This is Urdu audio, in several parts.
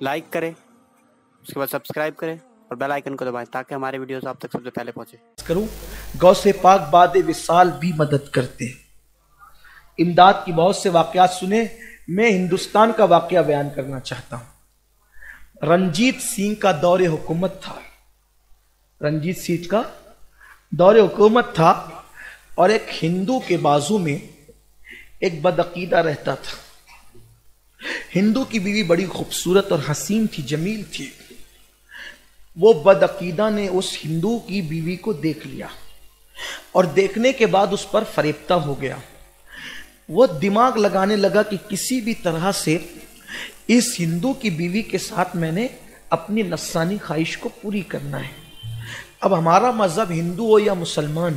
لائک کریں، اس کے بعد سبسکرائب کریں اور بیل آئیکن کو دبائیں تاکہ ہمارے ویڈیوز آپ تک سب سے پہلے پہنچے۔ کروں گو سے پاک باد وصال بھی مدد کرتے ہیں۔ امداد کی بہت سے واقعات سنے میں ہندوستان کا واقعہ بیان کرنا چاہتا ہوں۔ رنجیت سنگھ کا دور حکومت تھا۔ رنجیت سنگھ کا دور حکومت تھا اور ایک ہندو کے بازو میں ایک بدعقیدہ رہتا تھا۔ ہندو کی بیوی بڑی خوبصورت اور حسین تھی، جمیل تھی۔ وہ بدعقیدہ نے اس ہندو کی بیوی کو دیکھ لیا اور دیکھنے کے بعد اس پر فریبتا ہو گیا۔ وہ دماغ لگانے لگا کہ کسی بھی طرح سے اس ہندو کی بیوی کے ساتھ میں نے اپنی نسانی خواہش کو پوری کرنا ہے۔ اب ہمارا مذہب ہندو ہو یا مسلمان،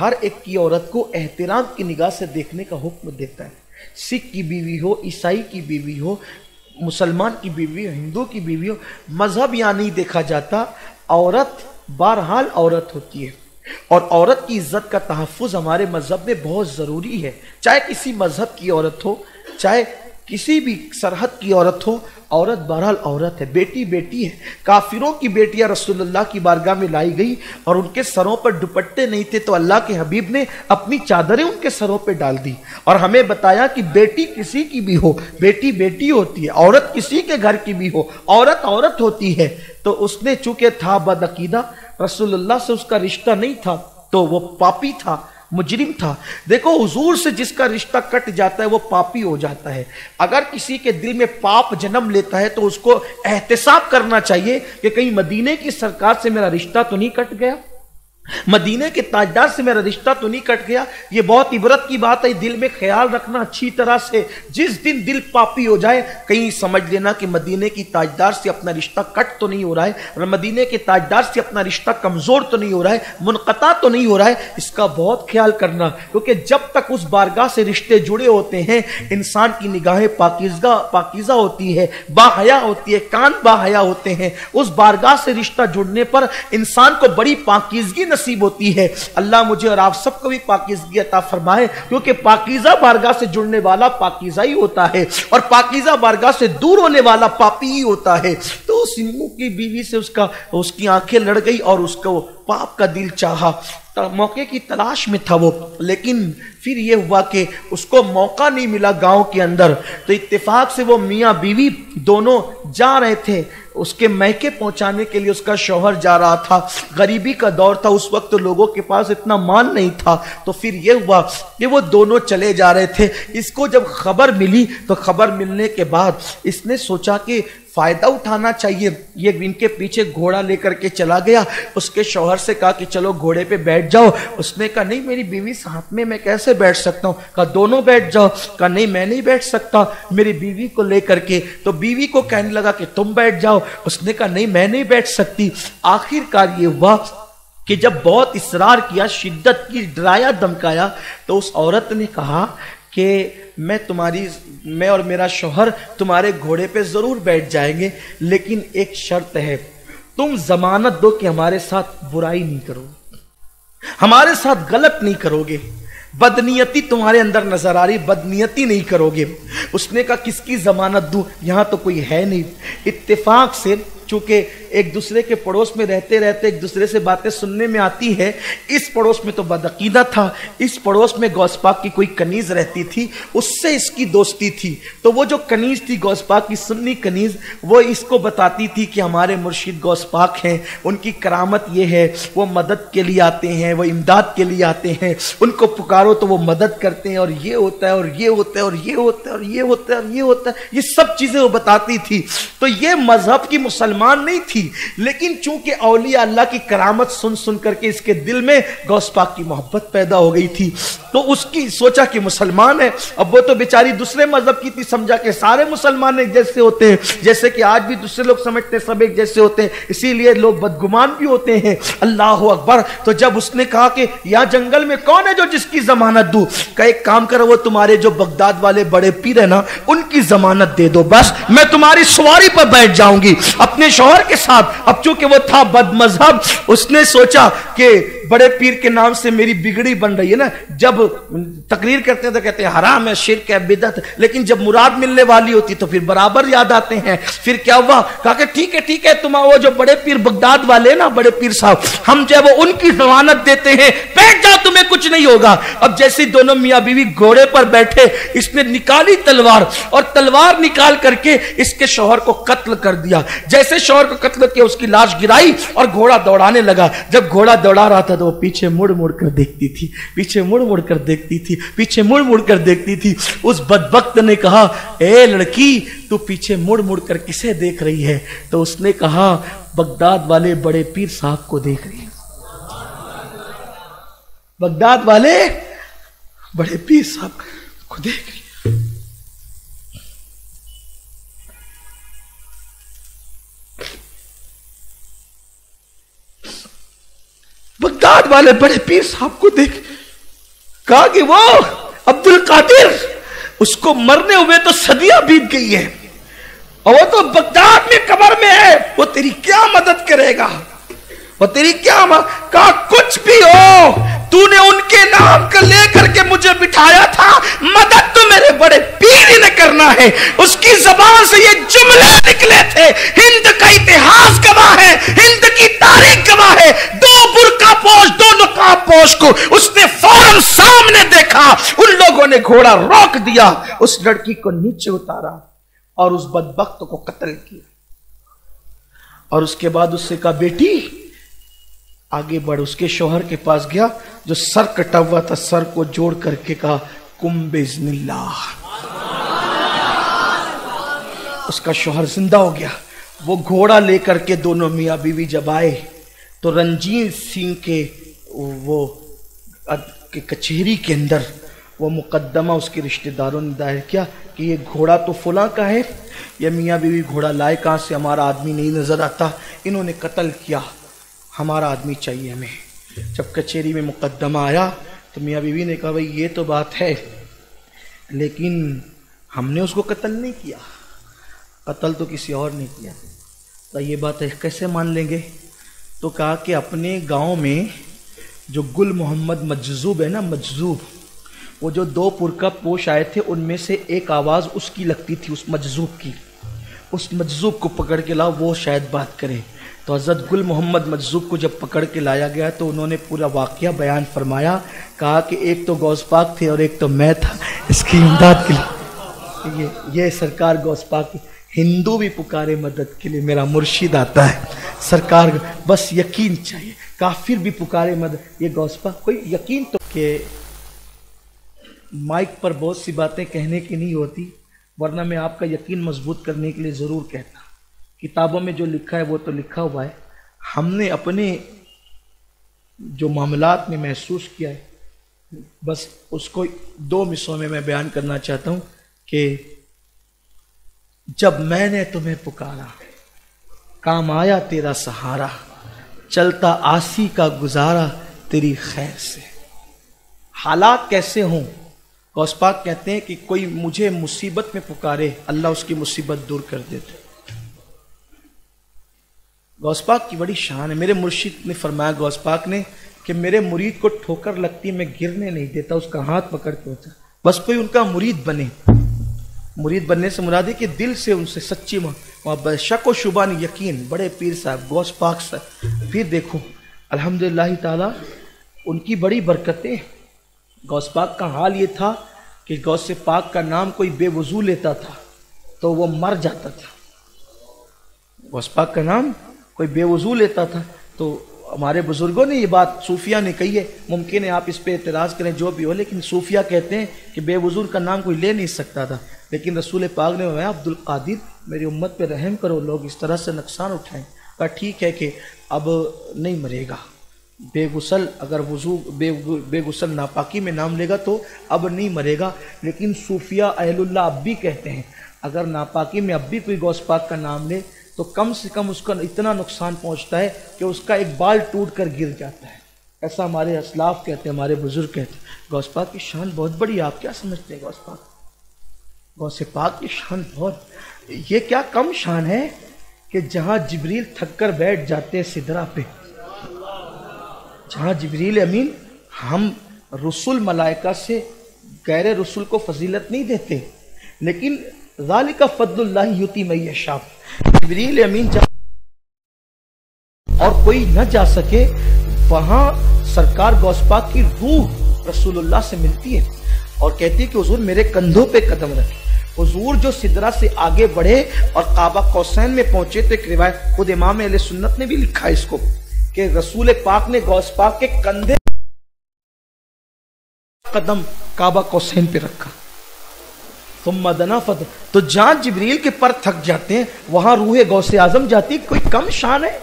ہر ایک کی عورت کو احترام کی نگاہ سے دیکھنے کا حکم دیتا ہے۔ سکھ کی بیوی ہو، عیسائی کی بیوی ہو، مسلمان کی بیوی ہو، ہندو کی بیوی ہو، مذہب یہاں نہیں دیکھا جاتا، عورت بہرحال عورت ہوتی ہے۔ اور عورت کی عزت کا تحفظ ہمارے مذہب میں بہت ضروری ہے۔ چاہے کسی مذہب کی عورت ہو، چاہے کسی بھی سرحد کی عورت ہو، عورت بہرحال عورت ہے، بیٹی بیٹی ہے۔ کافروں کی بیٹیاں رسول اللہ کی بارگاہ میں لائی گئی اور ان کے سروں پر دوپٹے نہیں تھے تو اللہ کے حبیب نے اپنی چادریں ان کے سروں پہ ڈال دی۔ اور ہمیں بتایا کہ بیٹی کسی کی بھی ہو، بیٹی بیٹی ہوتی ہے، عورت کسی کے گھر کی بھی ہو، عورت عورت ہوتی ہے۔ تو اس نے چونکہ تھا بدعقیدہ رسول اللہ سے اس کا رشتہ نہیں تھا تو وہ پاپی تھا۔ مجرم تھا۔ دیکھو، حضور سے جس کا رشتہ کٹ جاتا ہے، وہ پاپی ہو جاتا ہے۔ اگر کسی کے دل میں پاپ جنم لیتا ہے، تو اس کو احتساب کرنا چاہیے کہ کہیں مدینے کی سرکار سے میرا رشتہ تو نہیں کٹ گیا؟ مدینے کے تاجدار سے میرا رشتہ تو نہیں کٹ گیا، یہ بہت عبرت کی بات ہے، دل میں خیال رکھنا اچھی طرح سے، جس دن دل پاپی ہو جائے، کہیں سمجھ لینا کہ مدینے کی تاجدار سے اپنا رشتہ کٹ تو نہیں ہو رہا ہے، اور کے تاجدار سے اپنا رشتہ کمزور تو نہیں ہو رہا ہے، منقطع تو نہیں ہو رہا ہے، اس کا بہت خیال کرنا، کیونکہ جب تک اس بارگاہ سے رشتے جڑے ہوتے ہیں، انسان کی نگاہیں پاکیزگاہ پاکیزہ ہوتی ہے باحیا ہوتی ہے، کان باحیا ہوتے ہیں، اس بارگاہ سے رشتہ جڑنے پر انسان کو بڑی پاکیزگی نصیب نصیب ہوتی ہے۔ اللہ مجھے اور آپ سب کو بھی پاکیزگی عطا فرمائے، کیونکہ پاکیزہ بارگاہ سے جڑنے والا پاکیزہ ہی ہوتا ہے اور پاکیزہ بارگاہ سے دور ہونے والا پاپی ہی ہوتا ہے۔ تو اس ہندو کی بیوی سے اس کا، اس کی آنکھیں لڑ گئی اور اس کو پاپ کا دل چاہا۔ موقع کی تلاش میں تھا وہ، لیکن پھر یہ ہوا کہ اس کو موقع نہیں ملا گاؤں کے اندر۔ تو اتفاق سے وہ میاں بیوی دونوں جا رہے تھے۔ اس کے میکے پہنچانے کے لیے اس کا شوہر جا رہا تھا۔ غریبی کا دور تھا، اس وقت لوگوں کے پاس اتنا مان نہیں تھا۔ تو پھر یہ ہوا کہ وہ دونوں چلے جا رہے تھے۔ اس کو جب خبر ملی تو خبر ملنے کے بعد اس نے سوچا کہ فائدہ اٹھانا چاہیے۔ یہ ان کے پیچھے گھوڑا لے کر کے چلا گیا۔ اس کے شوہر سے کہا کہ چلو گھوڑے پہ بیٹھ جاؤ۔ اس نے کہا، نہیں، میری بیوی ساتھ میں میں کیسے بیٹھ سکتا ہوں؟ کہا، دونوں بیٹھ جاؤ۔ کہا، نہیں، میں نہیں بیٹھ سکتا۔ میری بیوی کو لے کر کے۔ تو بیوی کو کہنے لگا کہ تم بیٹھ جاؤ۔ اس نے کہا، نہیں، میں نہیں بیٹھ سکتی۔ آخر کار یہ ہوا کہ جب بہت اصرار کیا، شدت کی، ڈرایا دمکایا تو اس عورت نے کہا کہ میں تمہاری میں اور میرا شوہر تمہارے گھوڑے پہ ضرور بیٹھ جائیں گے، لیکن ایک شرط ہے، تم ضمانت دو کہ ہمارے ساتھ برائی نہیں کرو۔ ہمارے ساتھ غلط نہیں کرو گے بدنیتی تمہارے اندر نظر آ رہی، بدنیتی نہیں کرو گے اس نے کہا، کس کی ضمانت دوں؟ یہاں تو کوئی ہے نہیں۔ اتفاق سے چونکہ ایک دوسرے کے پڑوس میں رہتے رہتے ایک دوسرے سے باتیں سننے میں آتی ہے، اس پڑوس میں تو بدعقیدہ تھا، اس پڑوس میں گوس پاک کی کوئی کنیز رہتی تھی، اس سے اس کی دوستی تھی۔ تو وہ جو کنیز تھی گوس پاک کی سنی کنیز، وہ اس کو بتاتی تھی کہ ہمارے مرشد گوس پاک ہیں۔ ان کی کرامت یہ ہے، وہ مدد کے لیے آتے ہیں، وہ امداد کے لیے آتے ہیں۔ ان کو پکارو تو وہ مدد کرتے ہیں اور یہ ہوتا ہے اور یہ ہوتا ہے اور یہ ہوتا ہے اور یہ ہوتا ہے اور یہ ہوتا ہے۔ یہ سب چیزیں وہ بتاتی تھی۔ تو یہ مذہب کی مسلمان نہیں تھی، لیکن چونکہ اولیاء اللہ کی کرامت سن سن کر کے اس کے دل میں گوس پاک کی محبت پیدا ہو گئی تھی، تو اس کی سوچا کہ مسلمان ہے۔ اب وہ تو بیچاری دوسرے مذہب کی تھی، سمجھا کہ سارے مسلمان ایک جیسے ہوتے ہیں۔ جیسے کہ آج بھی دوسرے لوگ سمجھتے ہیں، سب ایک جیسے ہوتے ہیں۔ اسی لیے لوگ بدگمان بھی ہوتے ہیں۔ اللہ اکبر، تو جب اس نے کہا کہ یا جنگل میں کون ہے جو جس کی ضمانت دوں؟ کہ ایک کام کرو، وہ تمہارے جو بغداد والے بڑے پیر ہیں نا، ان کی ضمانت دے دو، بس میں تمہاری سواری پر بیٹھ جاؤں گی۔ اپنے شوہر کے ساتھ اب چونکہ وہ تھا بد مذہب اس نے سوچا کہ بڑے پیر کے نام سے میری بگڑی بن رہی ہے نا، جب تقریر کرتے ہیں تو کہتے ہیں، حرام ہے، شرک ہے بدت لیکن جب مراد ملنے والی ہوتی تو پھر برابر یاد آتے ہیں۔ پھر کیا ہوا؟ کہا کہ ٹھیک ہے ٹھیک ہے، تم وہ جو بڑے پیر بغداد والے نا، بڑے پیر صاحب، ہم جو وہ ان کی ضمانت دیتے ہیں۔ بیٹھ جاؤ، تمہیں کچھ نہیں ہوگا۔ اب جیسے دونوں میاں بیوی گھوڑے پر بیٹھے، اس نے نکالی تلوار اور تلوار نکال کر کے اس کے شوہر کو قتل کر دیا۔ جیسے شوہر کو قتل کیا، اس کی لاش گرائی اور گھوڑا دوڑانے لگا۔ جب گھوڑا دوڑا رہا تھا تو وہ پیچھے مڑ مڑ کر دیکھتی تھی پیچھے مڑ مڑ کر دیکھتی تھی پیچھے مڑ مڑ کر دیکھتی تھی اس بدبخت نے کہا اے لڑکی تو پیچھے مڑ مڑ کر کسے دیکھ رہی ہے تو اس نے کہا بغداد والے بڑے پیر صاحب کو دیکھ رہی ہے بغداد والے بڑے پیر صاحب کو دیکھ رہی بغداد والے بڑے پیر صاحب کو دیکھ کہا کہ وہ عبد القادر اس کو مرنے ہوئے تو صدیاں بیت گئی ہے اور وہ تو بغداد میں قبر میں ہے، وہ تیری کیا مدد کرے گا؟ وہ تیری کیا مدد کہا، کچھ بھی ہو، تو نے ان کے نام کا لے کر کے مجھے بٹھایا تھا۔ مدد تو میرے بڑے پیر ہی نے کرنا ہے۔ اس کی زبان سے یہ جملے نکلے تھے۔ ہند کا اتحاس گواہ ہے ہند کی تاریخ گواہ ہے دو برکا پوش دو نقاب کو اس نے فوراں سامنے دیکھا، ان لوگوں نے گھوڑا روک دیا، اس لڑکی کو نیچے اتارا اور اس بدبخت کو قتل کیا۔ اور اس کے بعد اس سے کہا، بیٹی، آگے بڑھ۔ اس کے شوہر کے پاس گیا، جو سر کٹا ہوا تھا، سر کو جوڑ کر کے کہا، کم بزن اللہ. اس کا شوہر زندہ ہو گیا۔ وہ گھوڑا لے کر کے دونوں میاں بیوی جب آئے، تو رنجیت سنگھ کے وہ کچہری کے اندر وہ مقدمہ اس کے رشتہ داروں نے دائر کیا کہ یہ گھوڑا تو فلاں کا ہے، یہ میاں بیوی گھوڑا لائے کہاں سے ہمارا آدمی نہیں نظر آتا، انہوں نے قتل کیا، ہمارا آدمی چاہیے ہمیں۔ جب کچہری میں مقدمہ آیا تو میاں بیوی نے کہا، بھائی، یہ تو بات ہے، لیکن ہم نے اس کو قتل نہیں کیا۔ قتل تو کسی اور نے کیا۔ تو یہ بات ہے، کیسے مان لیں گے؟ تو کہا کہ اپنے گاؤں میں جو گل محمد مجزوب ہے نا مجزوب وہ جو دو پرکا پوش آئے تھے، ان میں سے ایک آواز اس کی لگتی تھی، اس مجزوب کی۔ اس مجزوب کو پکڑ کے لاؤ، وہ شاید بات کرے۔ تو حضرت گل محمد مجزوب کو جب پکڑ کے لایا گیا، تو انہوں نے پورا واقعہ بیان فرمایا، کہا کہ ایک تو گوس پاک تھے اور ایک تو میں تھا۔ اس کی امداد کے لیے۔ یہ سرکار گوس پاک ہندو بھی پکارے مدد کے لیے، میرا مرشد آتا ہے۔ سرکار، بس یقین چاہیے۔ کافر بھی پکارے مدد یہ گوس پاک کوئی یقین تو کہ مائک پر بہت سی باتیں کہنے کی نہیں ہوتی، ورنہ میں آپ کا یقین مضبوط کرنے کے لیے ضرور کہتا۔ کتابوں میں جو لکھا ہے وہ تو لکھا ہوا ہے۔ ہم نے اپنے جو معاملات میں محسوس کیا ہے، بس اس کو دو مصوں میں میں بیان کرنا چاہتا ہوں کہ جب میں نے تمہیں پکارا، کام آیا تیرا سہارا۔ چلتا آسی کا گزارا تیری خیر سے۔ حالات کیسے ہوں؟ غوث پاک کہتے ہیں کہ کوئی مجھے مصیبت میں پکارے، اللہ اس کی مصیبت دور کر دیتے۔ غوث پاک کی بڑی شان ہے۔ میرے مرشد نے فرمایا، غوث پاک نے، کہ میرے مرید کو ٹھوکر لگتی میں گرنے نہیں دیتا، اس کا ہاتھ پکڑ کے ہوتا۔ بس کوئی ان کا مرید بنے۔ مرید بننے سے مراد ہے کہ دل سے ان سے سچی وہاں شک و شبہ نہیں، یقین، بڑے پیر صاحب، غوث پاک صاحب، پھر دیکھو الحمد للہ تعالیٰ، ان کی بڑی برکتیں۔ غوث پاک کا حال یہ تھا کہ غوث پاک کا نام کوئی بے وضو لیتا تھا، تو وہ مر جاتا تھا۔ غوث پاک کا نام کوئی بے وضو لیتا تھا، تو ہمارے بزرگوں نے یہ بات صوفیہ نے کہی ہے۔ ممکن ہے آپ اس پہ اعتراض کریں، جو بھی ہو، لیکن صوفیہ کہتے ہیں کہ بے وضور کا نام کوئی لے نہیں سکتا تھا۔ لیکن رسول پاک نے عبد القادر میری امت پہ رحم کرو، لوگ اس طرح سے نقصان اٹھائیں۔ کہا ٹھیک ہے کہ اب نہیں مرے گا۔ بے غسل اگر وضو، بے بے غسل ناپاکی میں نام لے گا تو اب نہیں مرے گا۔ لیکن صوفیہ اہل اللہ اب بھی کہتے ہیں، اگر ناپاکی میں اب بھی کوئی گوس پاک کا نام لے تو کم سے کم اس کا اتنا نقصان پہنچتا ہے کہ اس کا ایک بال ٹوٹ کر گر جاتا ہے۔ ایسا ہمارے اسلاف کہتے ہیں، ہمارے بزرگ کہتے ہیں گوس پاک کی شان بہت بڑی آپ کیا سمجھتے ہیں گوس پاک؟ گوس پاک کی شان بہت یہ کیا کم شان ہے کہ جہاں جبریل تھک کر بیٹھ جاتے ہیں سدرا پہ۔ جہاں جبریل امین ہم رسول ملائکہ سے غیر رسول کو فضیلت نہیں دیتے، لیکن ذالک فضل اللہ یوتی میشا جبریل امین جا اور کوئی نہ جا سکے، وہاں سرکار گوس پاک کی روح رسول اللہ سے ملتی ہے۔ اور کہتی ہے کہ حضور میرے کندھوں پہ قدم رکھے حضور جو سدرہ سے آگے بڑھے اور کعبہ کوسین میں پہنچے تو ایک روایت خود امام علیہ سنت نے بھی لکھا اس کو کہ رسول پاک نے گوس پاک کے کندھے قدم کعبہ کوسین پہ رکھا۔ ثم دنا فد تو جہاں جبریل کے پر تھک جاتے ہیں، وہاں روح غوث اعظم جاتی، کوئی کم شان ہے؟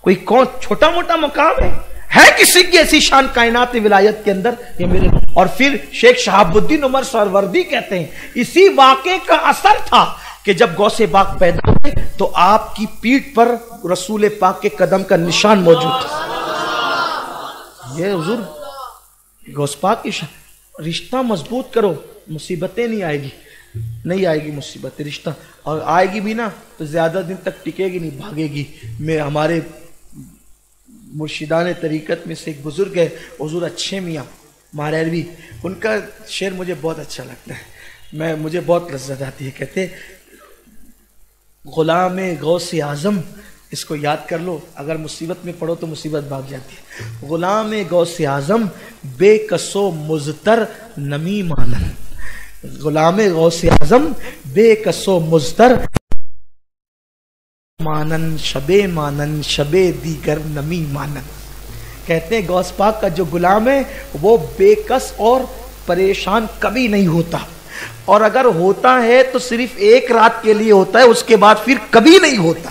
کوئی کون چھوٹا موٹا مقام ہے؟ ہے کسی کی ایسی شان کائنات ولایت کے اندر یہ میرے اور پھر شیخ شہاب الدین عمر سروردی کہتے ہیں، اسی واقعے کا اثر تھا کہ جب غوث پاک پیدا ہوئے تو آپ کی پیٹ پر رسول پاک کے قدم کا نشان موجود تھا۔ یہ حضور غوث پاک کی رشتہ مضبوط کرو، مصیبتیں نہیں آئے گی۔ نہیں آئے گی مصیبت، رشتہ۔ اور آئے گی بھی نا تو زیادہ دن تک ٹکے گی نہیں، بھاگے گی۔ میں ہمارے مرشدان طریقت میں سے ایک بزرگ ہے، حضور اچھے میاں مہاروی ان کا شعر مجھے بہت اچھا لگتا ہے۔ میں، مجھے بہت لذت آتی ہے، کہتے غلام غوث اعظم، اس کو یاد کر لو، اگر مصیبت میں پڑھو تو مصیبت بھاگ جاتی ہے۔ غلام غوث اعظم، بے کسو مزتر نمی مانن۔ غلام غوث اعظم، بے کسو مزتر مانن، شب مانن، شب دیگر نمی مانن۔ کہتے ہیں گوس پاک کا جو غلام ہے، وہ بے کس اور پریشان کبھی نہیں ہوتا۔ اور اگر ہوتا ہے تو صرف ایک رات کے لیے ہوتا ہے، اس کے بعد پھر کبھی نہیں ہوتا۔